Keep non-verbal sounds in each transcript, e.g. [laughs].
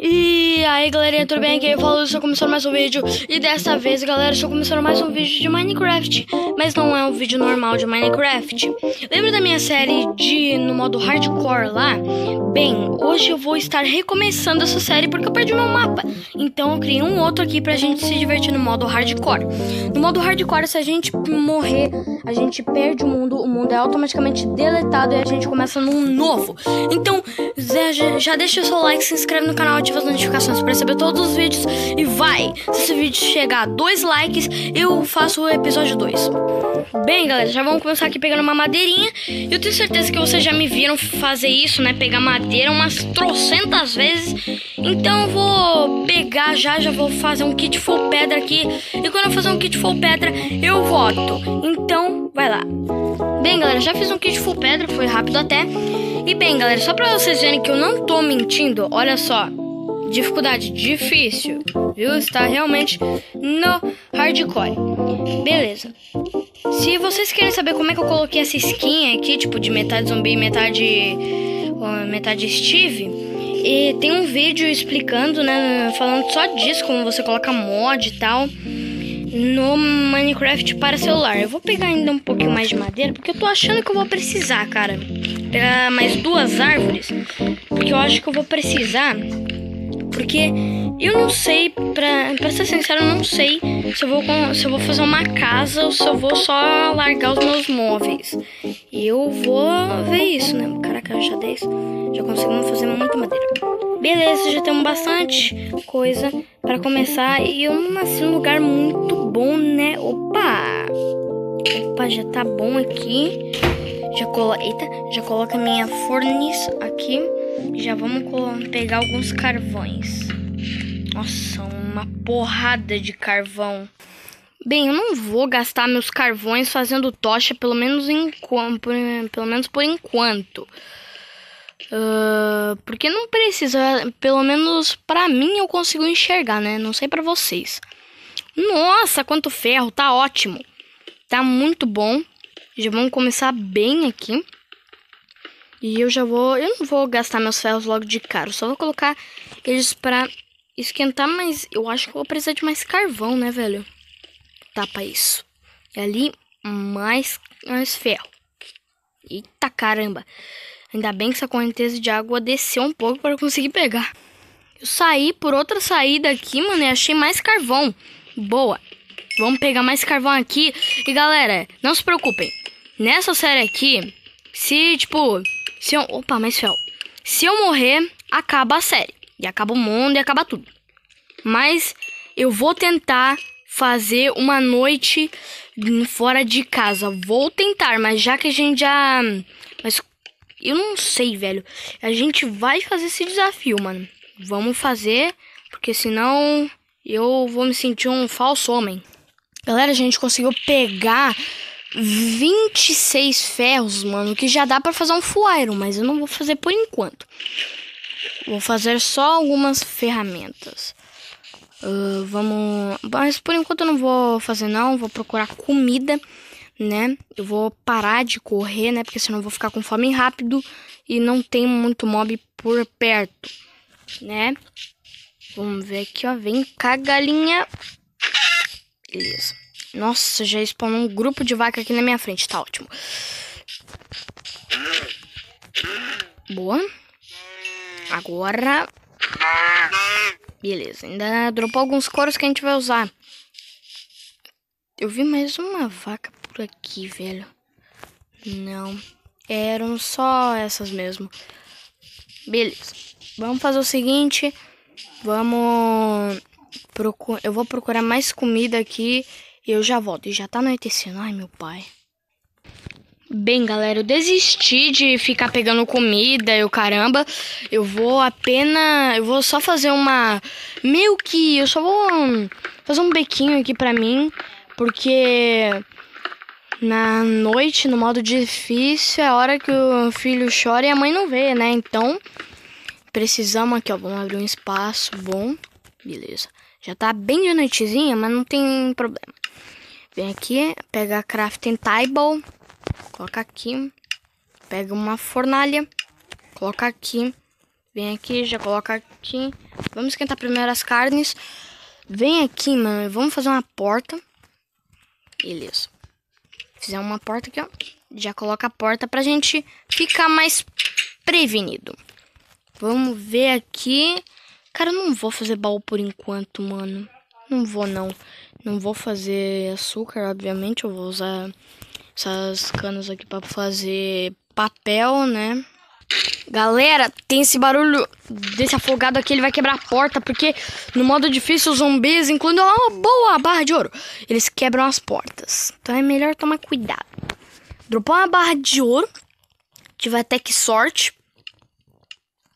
E aí galerinha, tudo bem? Aqui eu falo, estou começando mais um vídeo. E dessa vez, galera, estou começando mais um vídeo de Minecraft. Mas não é um vídeo normal de Minecraft. Lembra da minha série de no modo hardcore lá? Bem, hoje eu vou estar recomeçando essa série porque eu perdi meu mapa. Então eu criei um outro aqui pra gente se divertir no modo hardcore. No modo hardcore, se a gente morrer, a gente perde o mundo O mundo é automaticamente deletado e a gente começa num novo. Então, já, deixa o seu like, se inscreve no canal, ativa as notificações para receber todos os vídeos e vai! Se esse vídeo chegar a dois likes, eu faço o episódio 2. Bem, galera, já vamos começar aqui pegando uma madeirinha. Eu tenho certeza que vocês já me viram fazer isso, né? Pegar madeira umas trocentas vezes. Então eu vou pegar já, já vou fazer um kit full pedra aqui. E quando eu fazer um kit full pedra, eu voto. Então, vai lá. Bem, galera, já fiz um kit full pedra, foi rápido até. E bem, galera, só pra vocês verem que eu não tô mentindo, olha só. Dificuldade difícil, viu? Está realmente no hardcore. Beleza. Se vocês querem saber como é que eu coloquei essa skin aqui, tipo de metade zumbi metade, metade Steve, e tem um vídeo explicando, né, falando só disso, como você coloca mod e tal no Minecraft para celular. Eu vou pegar ainda um pouquinho mais de madeira, porque eu tô achando que eu vou precisar, cara. Pegar mais duas árvores, porque eu acho que eu vou precisar. Porque eu não sei, pra, pra ser sincero, eu não sei se eu, vou, se eu vou fazer uma casa ou se eu vou só largar os meus móveis. Eu vou ver isso, né? Caraca, já 10. Já conseguimos fazer muita madeira. Beleza, já temos bastante coisa para começar. E eu nasci num lugar muito bom, né? Opa! Opa, já tá bom aqui. Já colo... Eita, já coloca minha fornice aqui. Já vamos pegar alguns carvões. Nossa, uma porrada de carvão. Bem, eu não vou gastar meus carvões fazendo tocha, pelo menos em pelo menos por enquanto. Uh, porque não precisa, pelo menos para mim eu consigo enxergar, né? Não sei para vocês. Nossa, quanto ferro, tá ótimo. Tá muito bom. Já vamos começar bem aqui. E eu já vou, eu não vou gastar meus ferros logo de cara, só vou colocar eles para esquentar, mas eu acho que eu vou precisar de mais carvão, né, velho? Tá para isso. E ali mais mais ferro. Eita caramba. Ainda bem que essa correnteza de água desceu um pouco para conseguir pegar. Eu saí por outra saída aqui, mano, e achei mais carvão. Boa. Vamos pegar mais carvão aqui. E galera, não se preocupem. Nessa série aqui, se tipo, se eu, opa, mais fel. Se eu morrer, acaba a série. E acaba o mundo e acaba tudo. Mas eu vou tentar fazer uma noite fora de casa. Vou tentar, mas já que a gente já mas eu não sei, velho. A gente vai fazer esse desafio, mano. Vamos fazer, porque senão eu vou me sentir um falso homem. Galera, a gente conseguiu pegar 26 ferros, mano, que já dá para fazer um full iron, mas eu não vou fazer por enquanto. Vou fazer só algumas ferramentas. Uh, vamos... Mas por enquanto eu não vou fazer não, vou procurar comida né? Eu vou parar de correr, né? Porque senão eu vou ficar com fome rápido e não tem muito mob por perto, né? Vamos ver aqui, ó. Vem cá, galinha. Beleza. Nossa, já spawnou um grupo de vaca aqui na minha frente. Tá ótimo. Boa. Agora... Beleza. Ainda dropou alguns coros que a gente vai usar. Eu vi mais uma vaca por aqui, velho. Não. Eram só essas mesmo. Beleza. Vamos fazer o seguinte. Vamos... Eu vou procurar mais comida aqui e eu já volto. E já tá anoitecendo. Ai, meu pai. Bem, galera, eu desisti de ficar pegando comida e o caramba. Eu vou apenas... Eu vou só fazer uma... Meio que... Eu só vou fazer um bequinho aqui pra mim. Porque na noite, no modo difícil, é a hora que o filho chora e a mãe não vê, né? Então, precisamos aqui, ó. Vamos abrir um espaço bom. Beleza. Já tá bem de noitezinha, mas não tem problema. Vem aqui, pega a crafting table. Coloca aqui. Pega uma fornalha. Coloca aqui. Vem aqui, já coloca aqui. Vamos esquentar primeiro as carnes. Vem aqui, mano. Vamos fazer uma porta. Beleza. Fizer uma porta aqui, ó. Já coloca a porta pra gente ficar mais prevenido. Vamos ver aqui. Cara, eu não vou fazer baú por enquanto, mano. Não vou, não. Não vou fazer açúcar, obviamente. Eu vou usar essas canas aqui pra fazer papel, né? Galera, tem esse barulho desse afogado aqui, ele vai quebrar a porta, porque no modo difícil os zumbis, incluindo uma boa barra de ouro, eles quebram as portas. Então é melhor tomar cuidado. Dropou uma barra de ouro, tive até que sorte.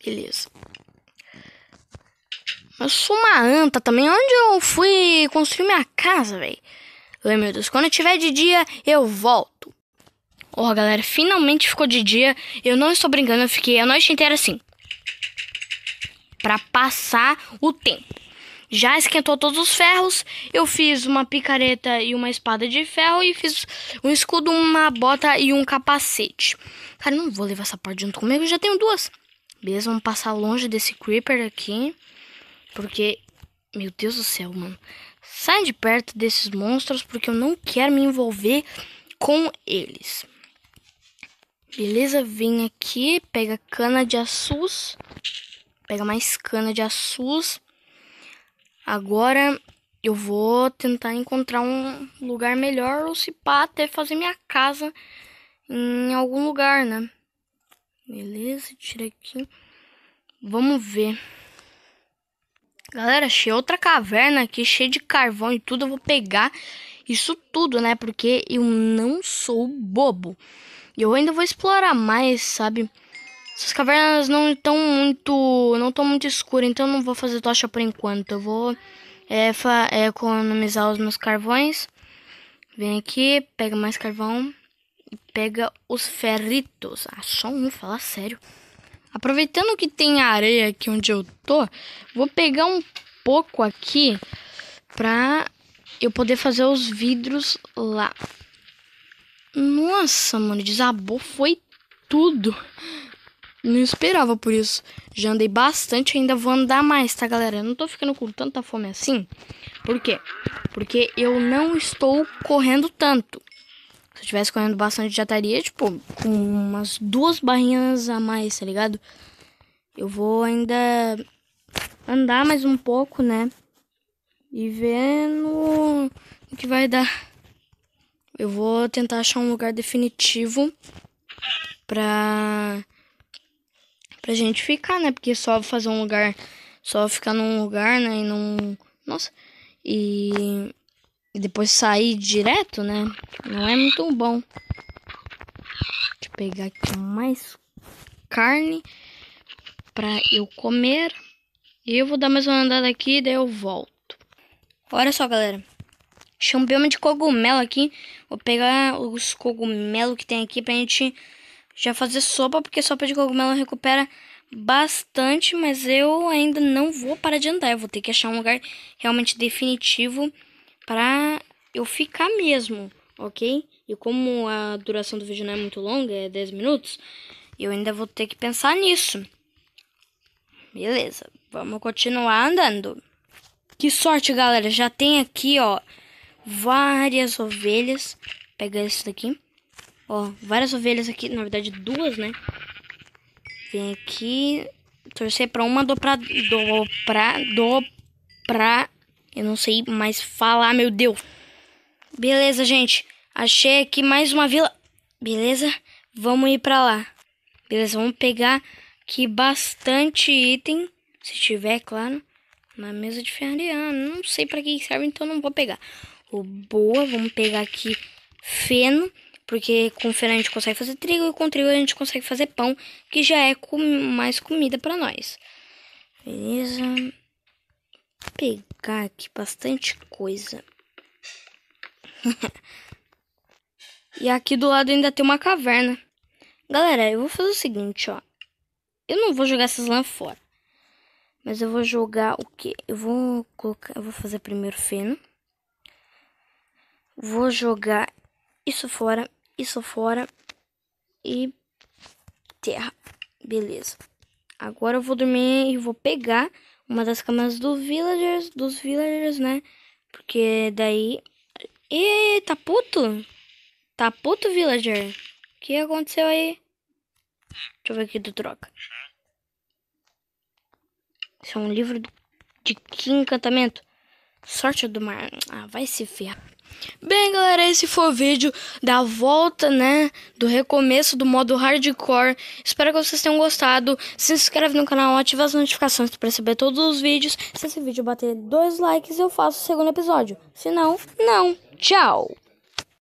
Beleza. Eu sou uma anta também. Onde eu fui construir minha casa, velho? Ai, meu Deus. Quando tiver de dia, eu volto. Oh, galera, finalmente ficou de dia. Eu não estou brincando, eu fiquei a noite inteira assim. Pra passar o tempo. Já esquentou todos os ferros. Eu fiz uma picareta e uma espada de ferro. E fiz um escudo, uma bota e um capacete. Cara, não vou levar essa parte junto comigo. Eu já tenho duas. Beleza, vamos passar longe desse creeper aqui. Porque, meu Deus do céu, mano. Sai de perto desses monstros porque eu não quero me envolver com eles. Beleza, vem aqui, pega cana de açúcar. Pega mais cana de açúcar. Agora eu vou tentar encontrar um lugar melhor ou se pá, até fazer minha casa em algum lugar, né? Beleza, tira aqui. Vamos ver. Galera, achei outra caverna aqui, cheia de carvão e tudo. Eu vou pegar isso tudo, né? Porque eu não sou bobo. E eu ainda vou explorar mais, sabe? Essas cavernas não estão muito. não estão muito escuras, então eu não vou fazer tocha por enquanto. Eu vou é, é, economizar os meus carvões. Vem aqui, pega mais carvão e pega os ferritos. Ah, só um, falar sério. Aproveitando que tem areia aqui onde eu tô, vou pegar um pouco aqui pra eu poder fazer os vidros lá. Nossa, mano, desabou foi tudo. Não esperava por isso. Já andei bastante, ainda vou andar mais, tá, galera? Eu não tô ficando com tanta fome assim. Por quê? Porque eu não estou correndo tanto. Se eu tivesse correndo bastante, já estaria, tipo, com umas duas barrinhas a mais, tá ligado? Eu vou ainda andar mais um pouco, né? E vendo o que vai dar. Eu vou tentar achar um lugar definitivo pra, pra gente ficar, né? Porque só fazer um lugar, só ficar num lugar, né? E não. Nossa. E e depois sair direto, né? Não é muito bom. Deixa eu pegar aqui mais carne para eu comer. E eu vou dar mais uma andada aqui, daí eu volto. Olha só, galera. Achei bioma de cogumelo aqui. Vou pegar os cogumelos que tem aqui pra gente já fazer sopa, porque sopa de cogumelo recupera bastante, mas eu ainda não vou parar de andar. Eu vou ter que achar um lugar realmente definitivo para eu ficar mesmo, ok? E como a duração do vídeo não é muito longa, é 10 minutos, eu ainda vou ter que pensar nisso. Beleza, vamos continuar andando. Que sorte, galera, já tem aqui, ó, várias ovelhas. Pega esse daqui. Ó, várias ovelhas aqui, na verdade duas, né? Vem aqui, torcer pra uma, do pra, do pra, do pra eu não sei mais falar, meu Deus. Beleza, gente. Achei aqui mais uma vila. Beleza? Vamos ir pra lá. Beleza, vamos pegar aqui bastante item. Se tiver, claro. Na mesa de ferraria. Não sei pra que serve, então não vou pegar. Boa, vamos pegar aqui feno. Porque com feno a gente consegue fazer trigo e com trigo a gente consegue fazer pão. Que já é com mais comida pra nós. Beleza pegar aqui bastante coisa. [laughs] e aqui do lado ainda tem uma caverna. Galera, eu vou fazer o seguinte, ó. Eu não vou jogar essas lãs fora. Mas eu vou jogar o que? Eu vou colocar, eu vou fazer primeiro feno. Vou jogar isso fora, isso fora e terra. Beleza. Agora eu vou dormir e vou pegar uma das camas do villagers, dos villagers, né? Porque daí... Ih, tá puto? Tá puto, villager? O que aconteceu aí? Deixa eu ver aqui do troca. Isso é um livro de que encantamento? Sorte do mar. Ah, vai se ferrar. Bem, galera, esse foi o vídeo da volta, né, do recomeço do modo hardcore. Espero que vocês tenham gostado. Se inscreve no canal, ativa as notificações para receber todos os vídeos. Se esse vídeo bater dois likes, eu faço o segundo episódio. Se não, não. Tchau!